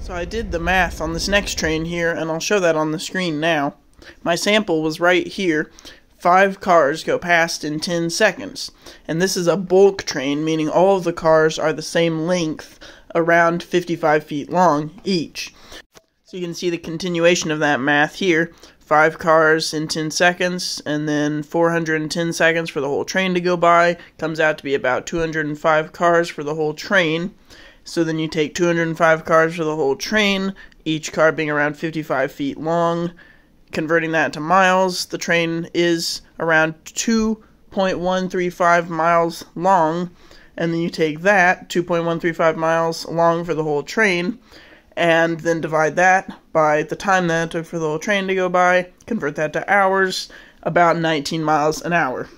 So I did the math on this next train here, and I'll show that on the screen now. My sample was right here. Five cars go past in 10 seconds. And this is a bulk train, meaning all of the cars are the same length, around 55 feet long each. So you can see the continuation of that math here. Five cars in 10 seconds, and then 410 seconds for the whole train to go by. Comes out to be about 205 cars for the whole train. So then you take 205 cars for the whole train, each car being around 55 feet long. Converting that to miles, the train is around 2.135 miles long. And then you take that, 2.135 miles long for the whole train, and then divide that by the time that it took for the whole train to go by, convert that to hours, about 19 miles an hour.